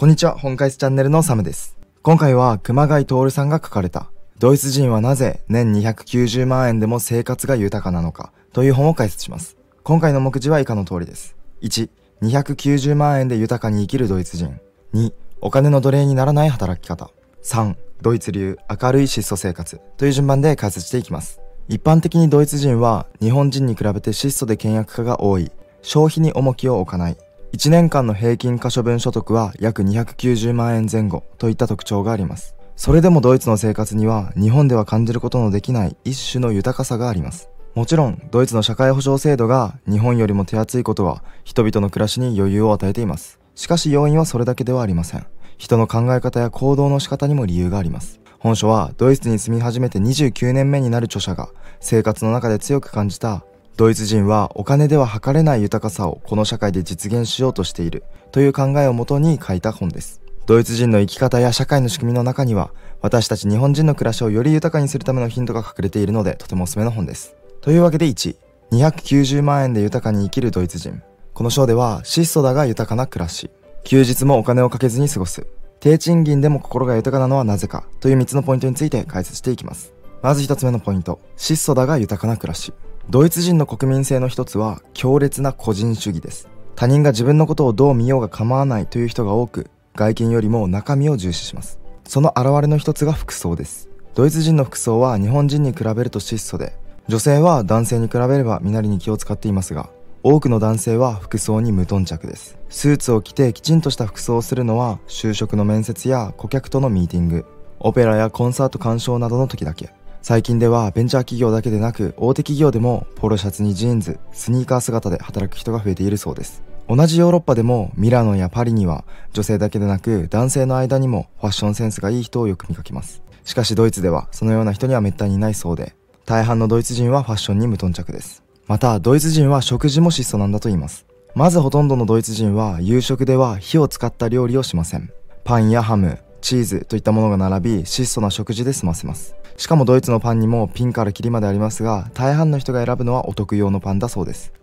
こんにちは、本会チャンネルのサムです。今回は熊谷徹さんが書かれた、ドイツ人はなぜ年290万円でも生活が豊かなのかという本を解説します。今回の目次は以下の通りです。1、290万円で豊かに生きるドイツ人。2、お金の奴隷にならない働き方。3、ドイツ流明るい質素生活という順番で解説していきます。一般的にドイツ人は日本人に比べて質素で倹約家が多い、消費に重きを置かない、1年間の平均可処分所得は約290万円前後といった特徴があります。それでもドイツの生活には日本では感じることのできない一種の豊かさがあります。もちろん、ドイツの社会保障制度が日本よりも手厚いことは人々の暮らしに余裕を与えています。しかし要因はそれだけではありません。人の考え方や行動の仕方にも理由があります。本書はドイツに住み始めて29年目になる著者が生活の中で強く感じたドイツ人はお金では測れない豊かさをこの社会で実現しようとしているという考えをもとに書いた本です。ドイツ人の生き方や社会の仕組みの中には私たち日本人の暮らしをより豊かにするためのヒントが隠れているのでとてもおすすめの本です。というわけで1、290万円で豊かに生きるドイツ人。この章では質素だが豊かな暮らし。休日もお金をかけずに過ごす。低賃金でも心が豊かなのはなぜかという3つのポイントについて解説していきます。まず1つ目のポイント。質素だが豊かな暮らし。ドイツ人の国民性の一つは強烈な個人主義です。他人が自分のことをどう見ようが構わないという人が多く、外見よりも中身を重視します。その現れの一つが服装です。ドイツ人の服装は日本人に比べると質素で、女性は男性に比べれば身なりに気を使っていますが、多くの男性は服装に無頓着です。スーツを着てきちんとした服装をするのは就職の面接や顧客とのミーティング、オペラやコンサート鑑賞などの時だけ。最近ではベンチャー企業だけでなく大手企業でもポロシャツにジーンズ、スニーカー姿で働く人が増えているそうです。同じヨーロッパでもミラノやパリには女性だけでなく男性の間にもファッションセンスがいい人をよく見かけます。しかしドイツではそのような人には滅多にいないそうで、大半のドイツ人はファッションに無頓着です。また、ドイツ人は食事も質素なんだと言います。まずほとんどのドイツ人は夕食では火を使った料理をしません。パンやハム、チーズといったものが並び質素な食事で済ませます。しかもドイツのパンにもピンからキリまでありますが、大半の人が選ぶのはお得用のパンだそうです。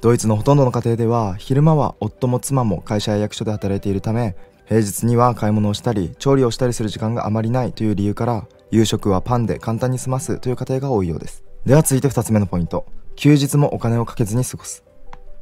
ドイツのほとんどの家庭では昼間は夫も妻も会社や役所で働いているため平日には買い物をしたり調理をしたりする時間があまりないという理由から夕食はパンで簡単に済ますという家庭が多いようです。では続いて2つ目のポイント。休日もお金をかけずに過ごす。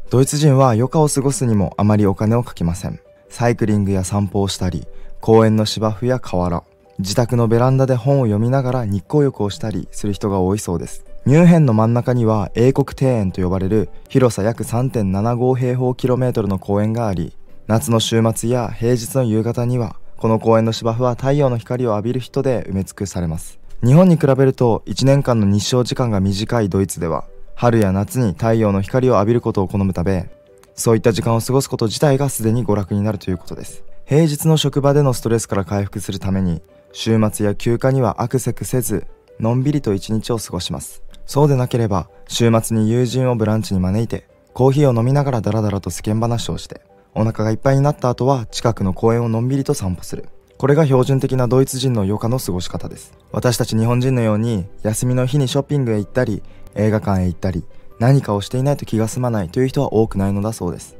ドイツ人は余暇を過ごすにもあまりお金をかけません。サイクリングや散歩をしたり公園の芝生や河原自宅のベランダで本を読みながら日光浴をしたりする人が多いそうです。ミュンヘンの真ん中には英国庭園と呼ばれる広さ約3.75平方キロメートルの公園があり夏の週末や平日の夕方にはこの公園の芝生は太陽の光を浴びる人で埋め尽くされます。日本に比べると1年間の日照時間が短いドイツでは春や夏に太陽の光を浴びることを好むためそういった時間を過ごすこと自体がすでに娯楽になるということです。平日の職場でのストレスから回復するために週末や休暇にはアクセクせずのんびりと一日を過ごします。そうでなければ週末に友人をブランチに招いてコーヒーを飲みながらダラダラと世間話をしてお腹がいっぱいになった後は近くの公園をのんびりと散歩する。これが標準的なドイツ人の余暇の過ごし方です。私たち日本人のように休みの日にショッピングへ行ったり映画館へ行ったり何かをしていないと気が済まないという人は多くないのだそうです。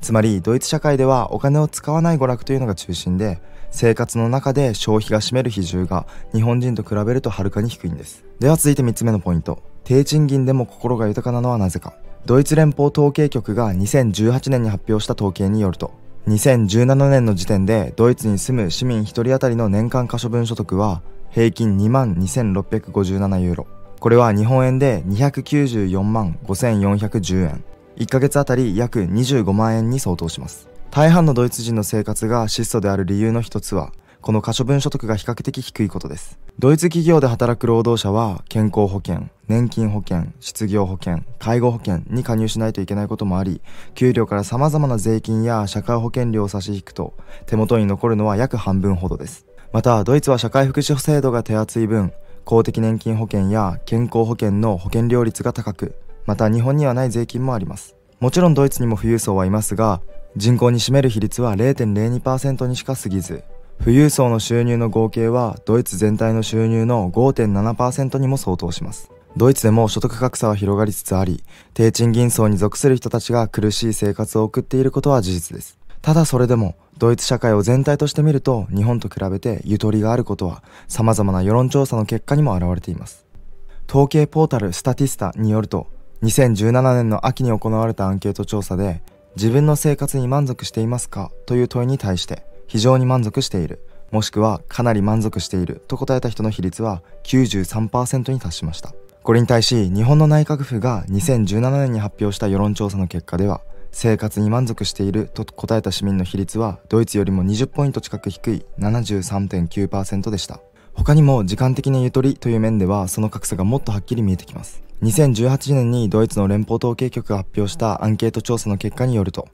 つまりドイツ社会ではお金を使わない娯楽というのが中心で生活の中で消費が占める比重が日本人と比べるとはるかに低いんです。では続いて3つ目のポイント。低賃金でも心が豊かなのはなぜか。ドイツ連邦統計局が2018年に発表した統計によると2017年の時点でドイツに住む市民1人当たりの年間可処分所得は平均2万2657ユーロ。これは日本円で294万5410円。1ヶ月あたり約25万円に相当します。大半のドイツ人の生活が質素である理由の一つはこの可処分所得が比較的低いことです。ドイツ企業で働く労働者は健康保険年金保険失業保険介護保険に加入しないといけないこともあり給料から様々な税金や社会保険料を差し引くと手元に残るのは約半分ほどです。またドイツは社会福祉制度が手厚い分公的年金保険や健康保険の保険料率が高くまた日本にはない税金もあります。もちろんドイツにも富裕層はいますが人口に占める比率は0.02%にしか過ぎず富裕層の収入の合計はドイツ全体の収入の5.7%にも相当します。ドイツでも所得格差は広がりつつあり低賃金層に属する人たちが苦しい生活を送っていることは事実です。ただそれでもドイツ社会を全体として見ると日本と比べてゆとりがあることは様々な世論調査の結果にも表れています。統計ポータルスタティスタによると2017年の秋に行われたアンケート調査で自分の生活に満足していますか？という問いに対して非常に満足している。もしくはかなり満足している。と答えた人の比率は93%に達しました。これに対し日本の内閣府が2017年に発表した世論調査の結果では生活に満足している。と答えた市民の比率はドイツよりも20ポイント近く低い73.9%でした。他にも時間的なゆとりという面ではその格差がもっとはっきり見えてきます。2018年にドイツの連邦統計局が発表したアンケート調査の結果によると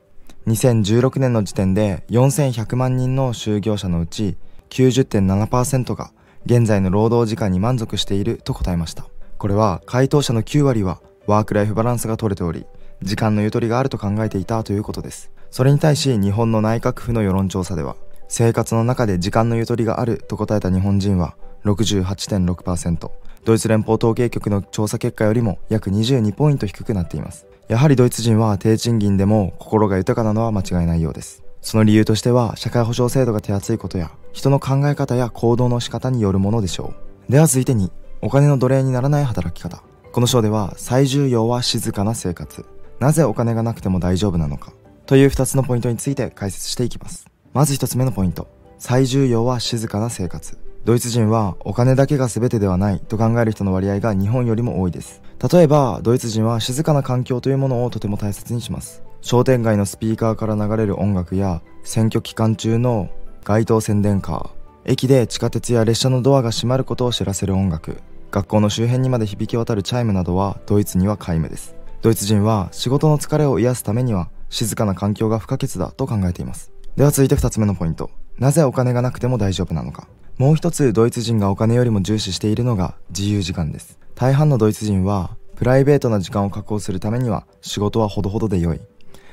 2016年の時点で4100万人の就業者のうち90.7%が現在の労働時間に満足していると答えました。これは回答者の9割はワークライフバランスが取れており時間のゆとりがあると考えていたということです。それに対し日本の内閣府の世論調査では生活の中で時間のゆとりがあると答えた日本人は68.6%ドイツ連邦統計局の調査結果よりも約22ポイント低くなっています。やはりドイツ人は低賃金でも心が豊かなのは間違いないようです。その理由としては社会保障制度が手厚いことや人の考え方や行動の仕方によるものでしょう。では続いてにお金の奴隷にならない働き方。この章では最重要は静かな生活。なぜお金がなくても大丈夫なのか。という2つのポイントについて解説していきます。まず1つ目のポイント。最重要は静かな生活。ドイツ人はお金だけが全てではないと考える人の割合が日本よりも多いです。例えばドイツ人は静かな環境というものをとても大切にします。商店街のスピーカーから流れる音楽や選挙期間中の街頭宣伝カー。駅で地下鉄や列車のドアが閉まることを知らせる音楽。学校の周辺にまで響き渡るチャイムなどはドイツには皆無です。ドイツ人は仕事の疲れを癒すためには静かな環境が不可欠だと考えています。では続いて2つ目のポイント。なぜお金がなくても大丈夫なのか。もう一つドイツ人がお金よりも重視しているのが自由時間です。大半のドイツ人はプライベートな時間を確保するためには仕事はほどほどで良い。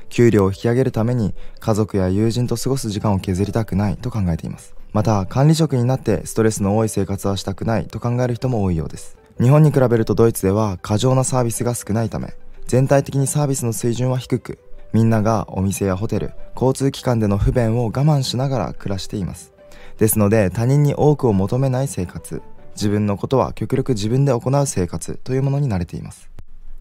給料を引き上げるために家族や友人と過ごす時間を削りたくないと考えています。また管理職になってストレスの多い生活はしたくないと考える人も多いようです。日本に比べるとドイツでは過剰なサービスが少ないため全体的にサービスの水準は低くみんながお店やホテル交通機関での不便を我慢しながら暮らしています。ですので他人に多くを求めない生活。自分のことは極力自分で行う生活というものに慣れています。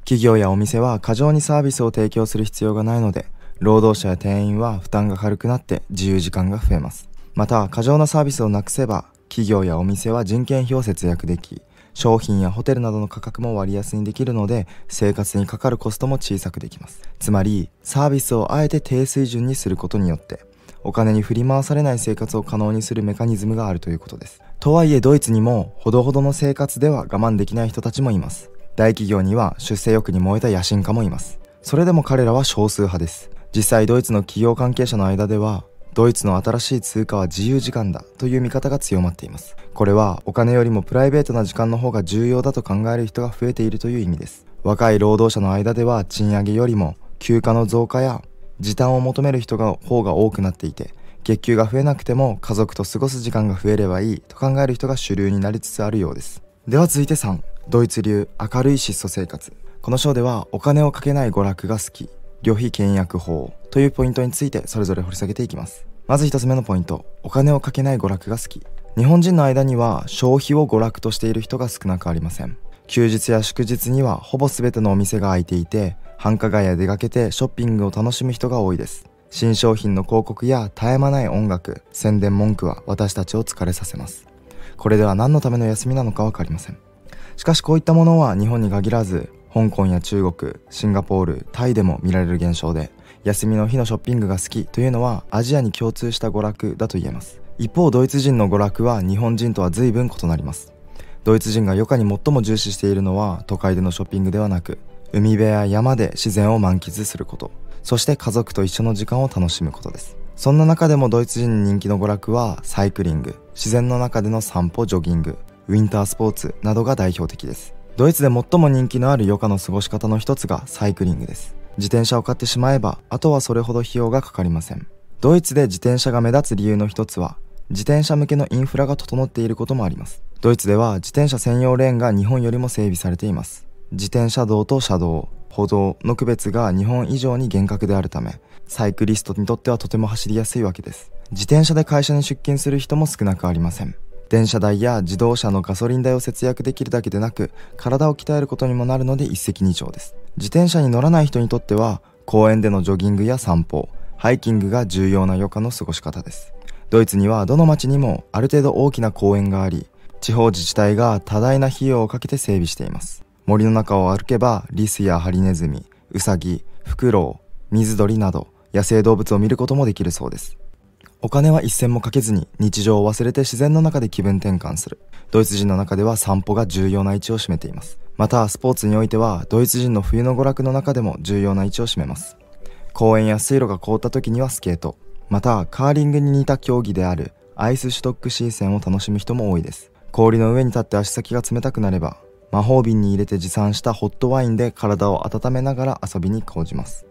企業やお店は過剰にサービスを提供する必要がないので労働者や店員は負担が軽くなって自由時間が増えます。また過剰なサービスをなくせば企業やお店は人件費を節約でき商品やホテルなどの価格も割安にできるので生活にかかるコストも小さくできます。つまりサービスをあえて低水準にすることによってお金に振り回されない生活を可能にするメカニズムがあるということです。とはいえドイツにもほどほどの生活では我慢できない人たちもいます。大企業には出世欲に燃えた野心家もいます。それでも彼らは少数派です。実際ドイツの企業関係者の間ではドイツの新しい通貨は自由時間だという見方が強まっています。これはお金よりもプライベートな時間の方が重要だと考える人が増えているという意味です。若い労働者の間では賃上げよりも休暇の増加や時短を求める人が方が多くなっていて月給が増えなくても家族と過ごす時間が増えればいいと考える人が主流になりつつあるようです。では続いて3ドイツ流明るい質素生活。この章ではお金をかけない娯楽が好き旅費倹約法というポイントについてそれぞれ掘り下げていきます。まず1つ目のポイント。お金をかけない娯楽が好き。日本人の間には消費を娯楽としている人が少なくありません。休日や祝日にはほぼ全てのお店が開いていて繁華街へ出かけてショッピングを楽しむ人が多いです。新商品の広告や絶え間ない音楽宣伝文句は私たちを疲れさせます。これでは何のための休みなのか分かりません。しかしこういったものは日本に限らず香港や中国シンガポールタイでも見られる現象で休みの日のショッピングが好きというのはアジアに共通した娯楽だと言えます。一方ドイツ人の娯楽は日本人とは随分異なります。ドイツ人が余暇に最も重視しているのは都会でのショッピングではなく海辺や山で自然を満喫すること。そして家族と一緒の時間を楽しむことです。そんな中でもドイツ人に人気の娯楽はサイクリング。自然の中での散歩ジョギング。ウィンタースポーツなどが代表的です。ドイツで最も人気のある余暇の過ごし方の一つがサイクリングです。自転車を買ってしまえばあとはそれほど費用がかかりません。ドイツで自転車が目立つ理由の一つは自転車向けのインフラが整っていることもあります。ドイツでは自転車専用レーンが日本よりも整備されています。自転車道と車道歩道の区別が日本以上に厳格であるためサイクリストにとってはとても走りやすいわけです。自転車で会社に出勤する人も少なくありません。電車代や自動車のガソリン代を節約できるだけでなく、体を鍛えることにもなるので一石二鳥です。自転車に乗らない人にとっては、公園でのジョギングや散歩、ハイキングが重要な余暇の過ごし方です。ドイツにはどの町にもある程度大きな公園があり、地方自治体が多大な費用をかけて整備しています。森の中を歩けばリスやハリネズミ、ウサギ、フクロウ、水鳥など野生動物を見ることもできるそうです。お金は一銭もかけずに日常を忘れて自然の中で気分転換する。ドイツ人の中では散歩が重要な位置を占めています。また、スポーツにおいてはドイツ人の冬の娯楽の中でも重要な位置を占めます。公園や水路が凍った時にはスケート。また、カーリングに似た競技であるアイスシュトックシーセンを楽しむ人も多いです。氷の上に立って足先が冷たくなれば、魔法瓶に入れて持参したホットワインで体を温めながら遊びに講じます。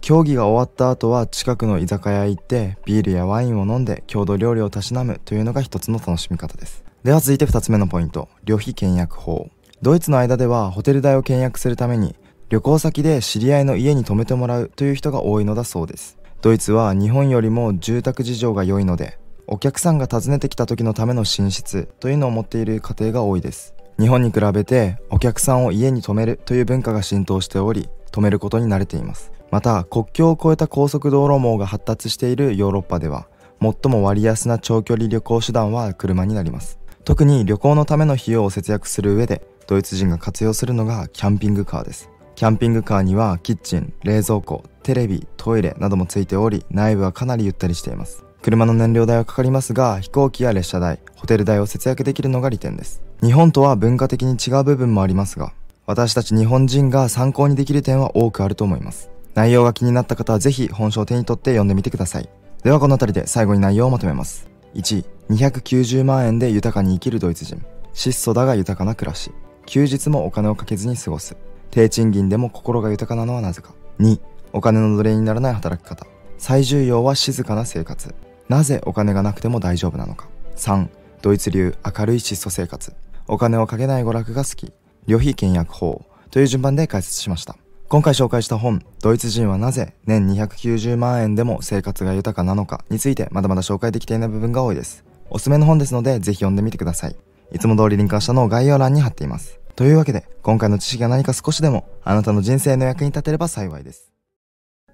競技が終わった後は近くの居酒屋へ行ってビールやワインを飲んで郷土料理をたしなむというのが一つの楽しみ方です。では続いて二つ目のポイント、旅費倹約法。ドイツの間ではホテル代を倹約するために旅行先で知り合いの家に泊めてもらうという人が多いのだそうです。ドイツは日本よりも住宅事情が良いのでお客さんが訪ねてきた時のための寝室というのを持っている家庭が多いです。日本に比べてお客さんを家に泊めるという文化が浸透しており、泊めることに慣れています。また国境を越えた高速道路網が発達しているヨーロッパでは最も割安な長距離旅行手段は車になります。特に旅行のための費用を節約する上でドイツ人が活用するのがキャンピングカーです。キャンピングカーにはキッチン冷蔵庫テレビトイレなどもついており内部はかなりゆったりしています。車の燃料代はかかりますが飛行機や列車代ホテル代を節約できるのが利点です日本とは文化的に違う部分もありますが私たち日本人が参考にできる点は多くあると思います内容が気になった方はぜひ本書を手に取って読んでみてください。ではこの辺りで最後に内容をまとめます。1、290万円で豊かに生きるドイツ人。質素だが豊かな暮らし。休日もお金をかけずに過ごす。低賃金でも心が豊かなのはなぜか。2、お金の奴隷にならない働き方。最重要は静かな生活。なぜお金がなくても大丈夫なのか。3、ドイツ流明るい質素生活。お金をかけない娯楽が好き。旅費倹約法という順番で解説しました。今回紹介した本、ドイツ人はなぜ年290万円でも生活が豊かなのかについてまだまだ紹介できていない部分が多いです。おすすめの本ですのでぜひ読んでみてください。いつも通りリンクは下の概要欄に貼っています。というわけで、今回の知識が何か少しでもあなたの人生の役に立てれば幸いです。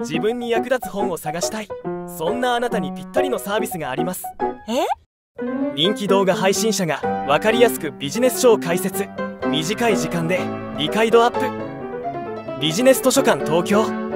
自分に役立つ本を探したい。そんなあなたにぴったりのサービスがあります。え？人気動画配信者がわかりやすくビジネス書を解説。短い時間で理解度アップ。ビジネス図書館東京